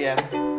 the.